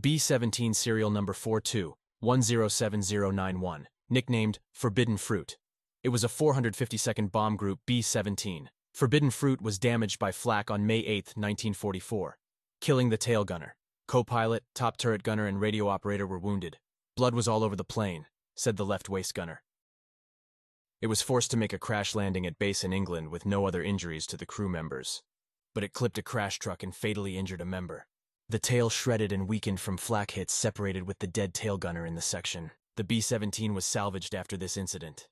B-17 serial number 42-107091, nicknamed Forbidden Fruit. It was a 452nd Bomb Group B-17. Forbidden Fruit was damaged by flak on May 8, 1944, killing the tail gunner. Co-pilot, top turret gunner, and radio operator were wounded. Blood was all over the plane, said the left waist gunner. It was forced to make a crash landing at base in England with no other injuries to the crew members. But it clipped a crash truck and fatally injured a member. The tail shredded and weakened from flak hits separated with the dead tail gunner in the section. The B-17 was salvaged after this incident.